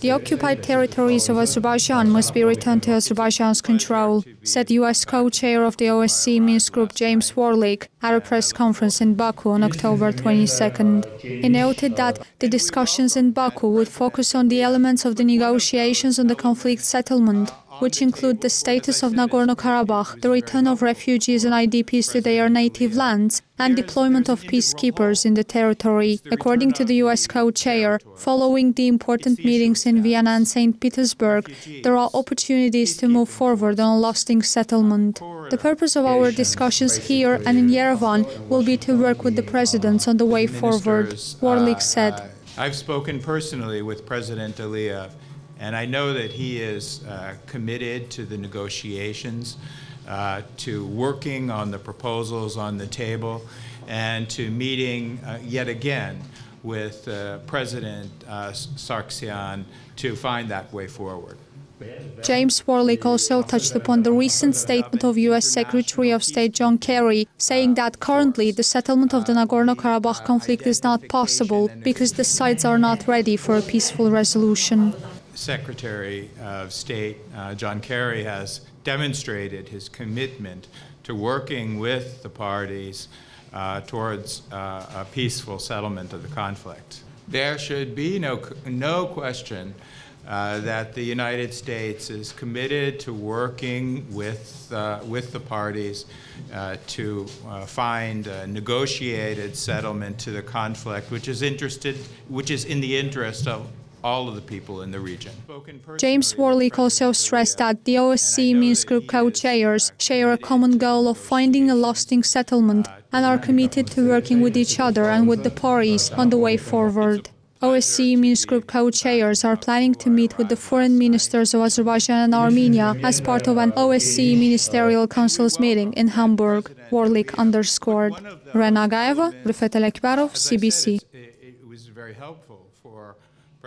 The occupied territories of Azerbaijan must be returned to Azerbaijan's control, said US co-chair of the OSCE Minsk Group James Warlick at a press conference in Baku on October 22nd. He noted that the discussions in Baku would focus on the elements of the negotiations on the conflict settlement which include the status of Nagorno-Karabakh, the return of refugees and IDPs to their native lands, and deployment of peacekeepers in the territory. According to the US co-chair, following the important meetings in Vienna and St. Petersburg, there are opportunities to move forward on a lasting settlement. The purpose of our discussions here and in Yerevan will be to work with the presidents on the way forward, Warlick said. I've spoken personally with President Aliyev and I know that he is uh, committed to the negotiations, uh, to working on the proposals on the table, and to meeting uh, yet again with uh, President uh, Sargsyan to find that way forward. James Warlick also touched upon the recent statement of U.S. Secretary of State John Kerry, saying that currently the settlement of the Nagorno-Karabakh conflict is not possible because the sides are not ready for a peaceful resolution. Secretary of State uh, John Kerry has demonstrated his commitment to working with the parties uh, towards uh, a peaceful settlement of the conflict. There should be no, no question uh, that the United States is committed to working with, uh, with the parties to find a negotiated settlement to the conflict, which is interested, which is in the interest of all of the people in the region. James Warlick also stressed that the OSCE Minsk Group co-chairs share a common goal of finding a lasting settlement and are committed to working with each other and with the parties on the way forward. OSCE Minsk Group co-chairs are planning to meet with the foreign ministers of Azerbaijan and Armenia as part of an OSCE Ministerial Council's meeting in Hamburg, Warlick underscored. Rana Aghayeva, Rifet Ekbarov, CBC.